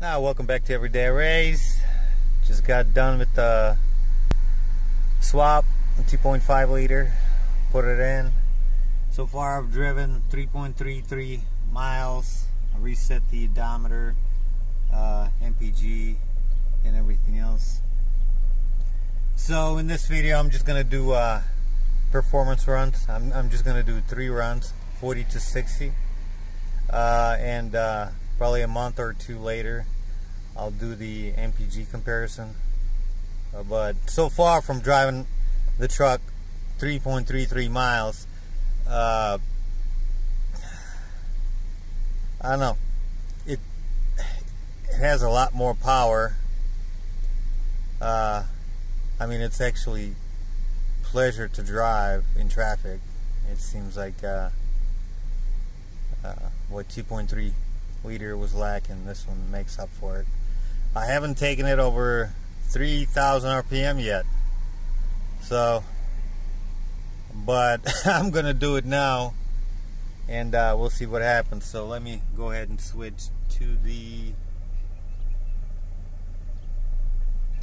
Now, welcome back to Everyday Race. Just got done with the swap, 2.5 liter. Put it in. So far, I've driven 3.33 miles. I reset the odometer, uh, MPG, and everything else. So in this video, I'm just gonna do uh, performance runs. I'm, I'm just gonna do three runs, 40 to 60, uh, and uh, probably a month or two later, I'll do the MPG comparison. Uh, but so far from driving the truck 3.33 miles, uh, I don't know. It, it has a lot more power. Uh, I mean, it's actually pleasure to drive in traffic. It seems like uh, uh, what 2.3 liter was lacking, this one makes up for it. I haven't taken it over 3,000 RPM yet, so, but I'm gonna do it now, and uh, we'll see what happens. So let me go ahead and switch to the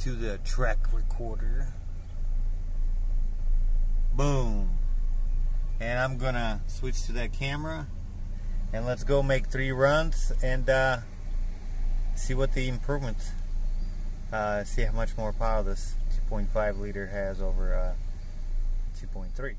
to the track recorder. Boom. And I'm gonna switch to that camera and let's go make three runs and uh, see what the improvements uh, see how much more power this 2.5 liter has over uh, 2.3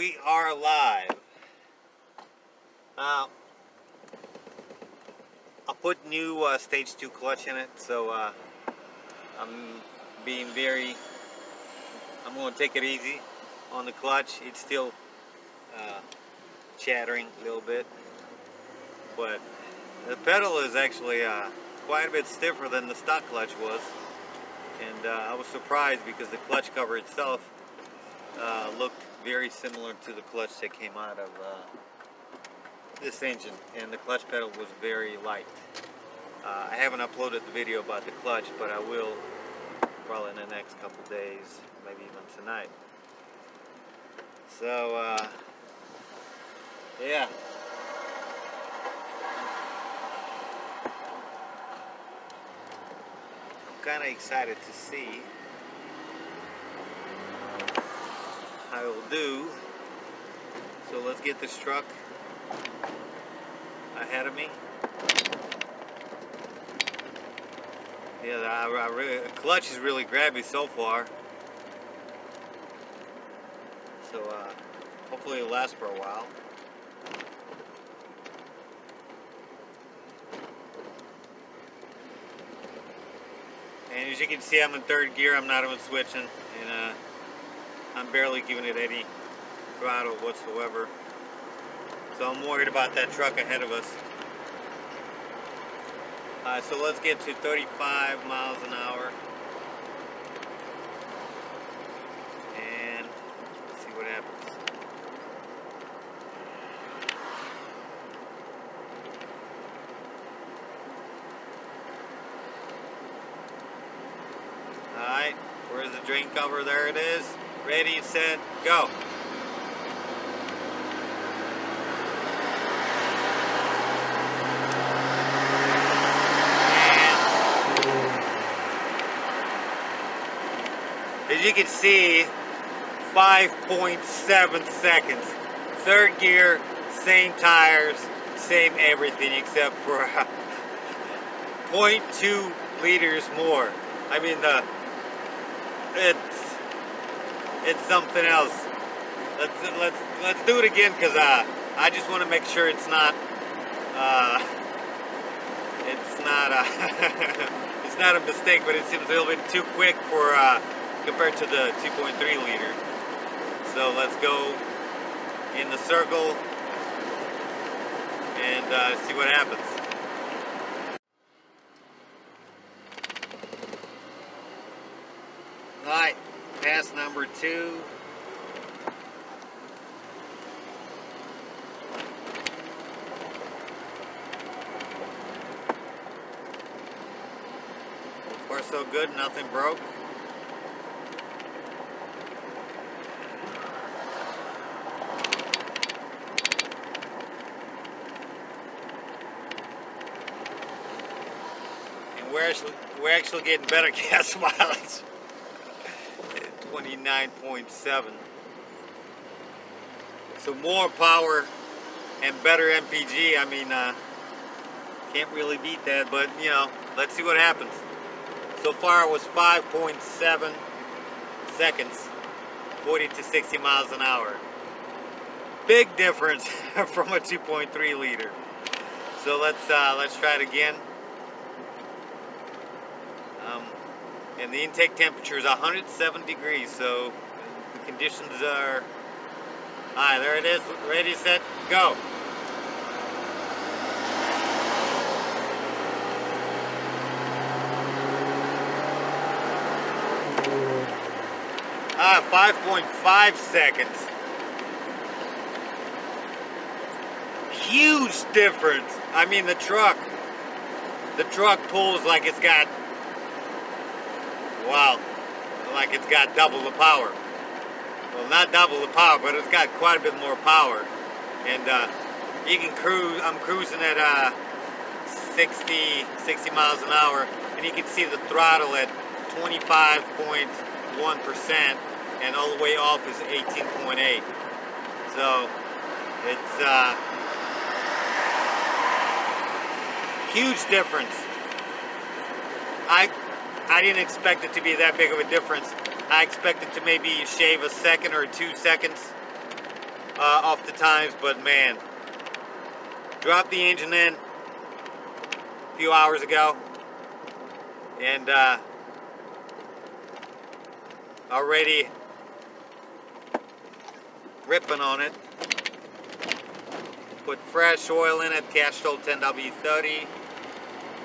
we are live. Uh, I'll put new uh, stage two clutch in it, so uh, I'm being very. I'm going to take it easy on the clutch. It's still uh, chattering a little bit, but the pedal is actually uh, quite a bit stiffer than the stock clutch was, and uh, I was surprised because the clutch cover itself looked very similar to the clutch that came out of uh, this engine and the clutch pedal was very light. Uh, I haven't uploaded the video about the clutch but I will probably in the next couple days, maybe even tonight. So uh, yeah. I'm kind of excited to see I will do. So let's get this truck ahead of me. Yeah, I, I really, the clutch is really grabby so far. So uh, hopefully it'll last for a while. And as you can see, I'm in third gear. I'm not even switching. And uh, I'm barely giving it any throttle whatsoever. So I'm worried about that truck ahead of us. Uh, so let's get to 35 miles an hour. And see what happens. Alright, where's the cover? There it is. Ready, set, go. As you can see, 5.7 seconds. Third gear, same tires, same everything except for 0.2 liters more. I mean, the it's it's something else. Let's let's let's do it again because uh, I just want to make sure it's not uh, it's not a it's not a mistake, but it seems a little bit too quick for uh, compared to the 2.3 liter. So let's go in the circle and uh, see what happens. Alright, pass number two. We're so good, nothing broke. we're actually, we're actually getting better gas mileage. 29.7. So more power and better MPG. I mean, uh, can't really beat that, but you know, let's see what happens. So far it was 5.7 seconds, 40 to 60 miles an hour. Big difference from a 2.3 liter. So let's uh, let's try it again. And the intake temperature is 107 degrees, so the conditions are. Alright, there it is. Ready, set, go. Ah, 5.5 seconds. Huge difference. I mean, the truck, the truck pulls like it's got, wow, like it's got double the power. Well, not double the power, but it's got quite a bit more power. And uh, you can cruise, I'm cruising at uh, 60, 60 miles an hour, and you can see the throttle at 25.1% and all the way off is 18.8. So it's uh, huge difference. I I didn't expect it to be that big of a difference. I expected to maybe shave a second or two seconds uh, off the times, but man, dropped the engine in a few hours ago, and uh, already ripping on it. Put fresh oil in it, Castrol 10W30.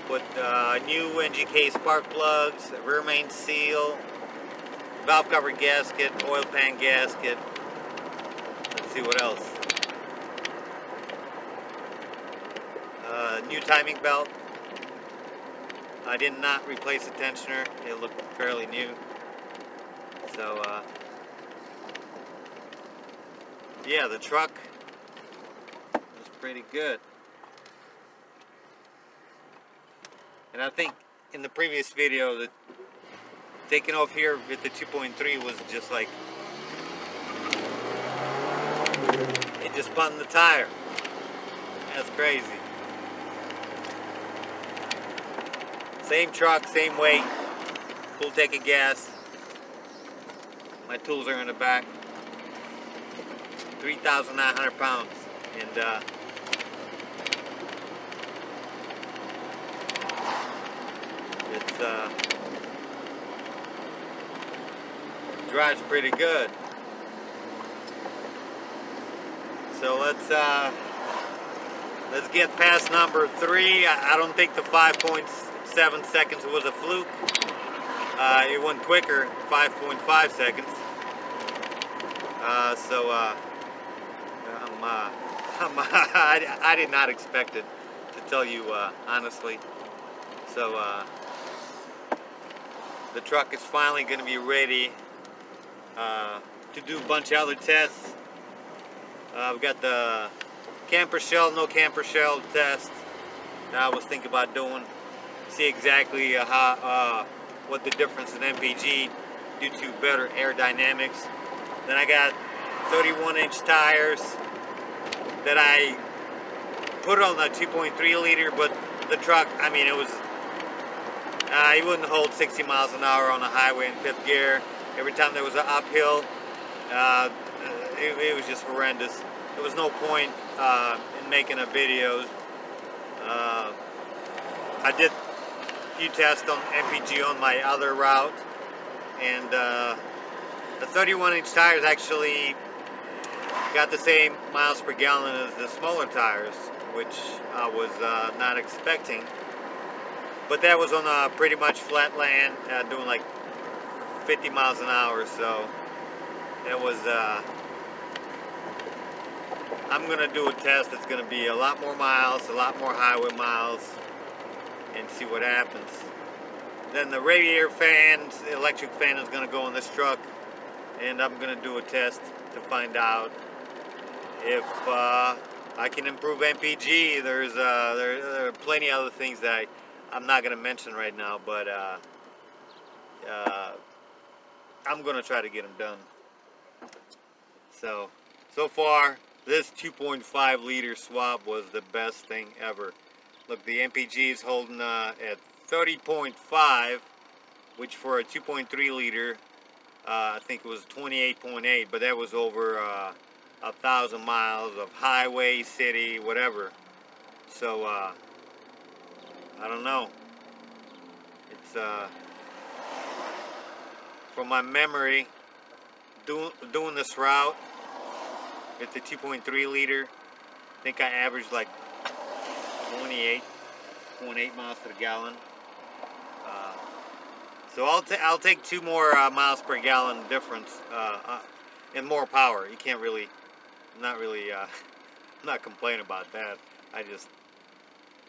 Put uh, new NGK spark plugs, rear main seal, valve cover gasket, oil pan gasket. Let's see what else. Uh, new timing belt. I did not replace the tensioner. It looked fairly new. So, uh, yeah, the truck is pretty good. And I think in the previous video that taking off here with the 2.3 was just like it just spun the tire. That's crazy. Same truck, same weight, full tank of gas. My tools are in the back. 3,900 pounds. And uh, uh, drives pretty good. So let's uh, let's get past number three. I, I don't think the 5.7 seconds was a fluke. Uh, it went quicker, 5.5 seconds. Uh, so uh, I'm, uh, I'm, I, I did not expect it, to tell you uh, honestly. So uh, the truck is finally going to be ready uh, to do a bunch of other tests. Uh, we've got the camper shell, no camper shell test that I was thinking about doing. See exactly uh, how, uh, what the difference in MPG due to better aerodynamics. Then I got 31 inch tires that I put on the 2.3 liter, but the truck, I mean, it was, uh, it wouldn't hold 60 miles an hour on the highway in fifth gear. Every time there was an uphill, uh, it, it, was just horrendous. There was no point uh, in making a video. Uh, I did a few tests on MPG on my other route, and uh, the 31 inch tires actually got the same miles per gallon as the smaller tires, which I was uh, not expecting. But that was on a pretty much flat land, uh, doing like 50 miles an hour, so it was, uh, I'm to do a test that's to be a lot more miles, a lot more highway miles, and see what happens. then the radiator fan, electric fan is to go in this truck. And I'm to do a test to find out if uh, I can improve MPG. There's uh, there, there, are plenty of other things that I, I'm not going to mention right now, but uh, uh I'm going to try to get them done. So, so far, this 2.5 liter swap was the best thing ever. Look, the MPG is holding uh, at 30.5, which for a 2.3 liter, uh, I think it was 28.8, but that was over uh, a thousand miles of highway, city, whatever. So, uh, I don't know. It's, uh, from my memory, doing doing this route, it's a 2.3 liter. I think I averaged like 28.8 miles to the gallon. Uh, so I'll, I'll take two more uh, miles per gallon difference uh, uh and more power. You can't really, not really, uh, not complaining about that. I just,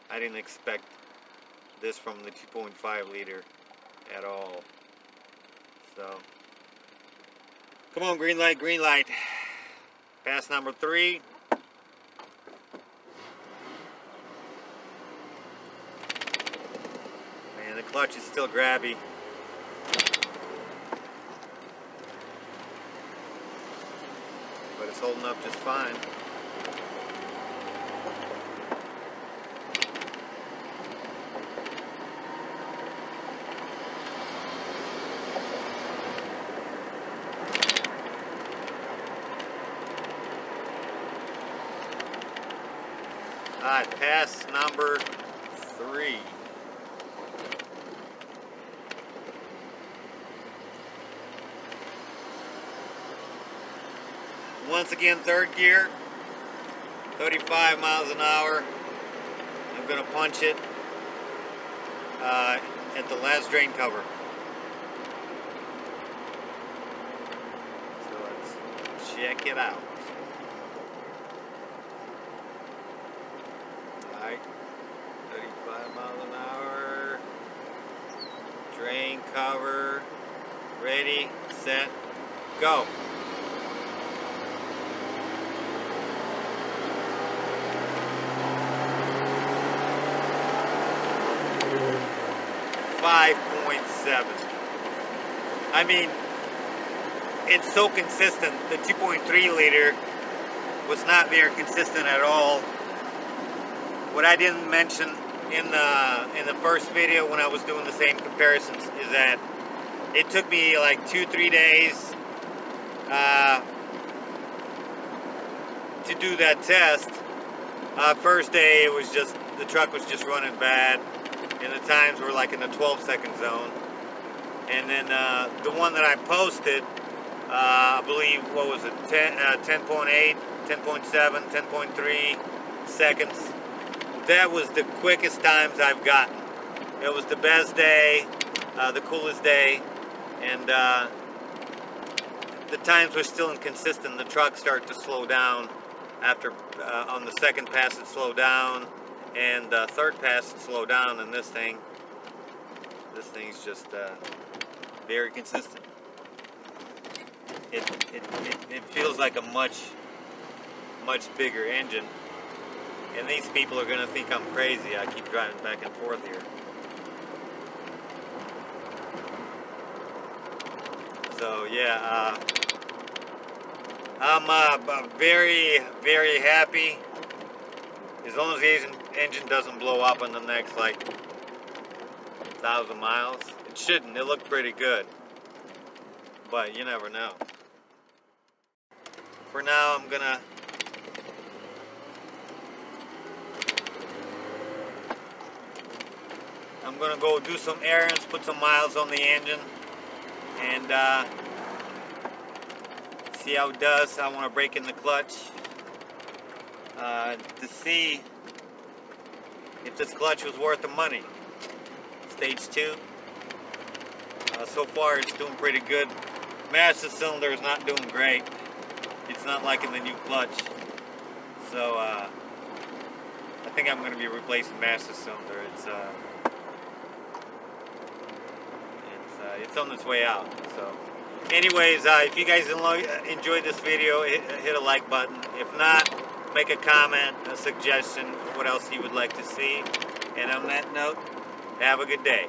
I didn't expect this from the 2.5 liter at all. So, come on, green light, green light. Pass number three. Man, the clutch is still grabby. But it's holding up just fine. 5, pass number 3. Once again, third gear, 35 miles an hour. I'm going to punch it uh, at the last drain cover. So let's check it out. 35 miles an hour. Drain cover. Ready, set, go. Five point seven. I mean, it's so consistent. The 2.3 liter was not very consistent at all. What I didn't mention in the in the first video when I was doing the same comparisons is that it took me like two three days uh, to do that test. Uh, first day it was just the truck was just running bad, and the times were like in the 12 second zone. And then uh, the one that I posted, uh, I believe what was it, 10, 10.8, 10.7, 10.3 seconds that was the quickest times I've gotten. It was the best day, uh, the coolest day, and uh, the times were still inconsistent. The truck started to slow down after, uh, on the second pass it slowed down, and the third pass it slowed down, and this thing, this thing's just uh, very consistent. It, it, it, it feels like a much, much bigger engine. And these people are going to think I'm crazy. I keep driving back and forth here. So yeah, uh, I'm uh, very, very happy. As long as the engine doesn't blow up in the next like thousand miles. It shouldn't. It looked pretty good. But you never know. For now, I'm gonna I'm gonna go do some errands, put some miles on the engine, and uh, see how it does. I want to break in the clutch uh, to see if this clutch was worth the money. Stage two. Uh, so far, it's doing pretty good. Master cylinder is not doing great. It's not liking the new clutch. So, uh, I think I'm going to be replacing master cylinder. It's uh, it's on its way out. So, anyways, uh, if you guys enjoyed this video, hit, hit a like button. If not, make a comment, a suggestion, what else you would like to see. And on that note, have a good day.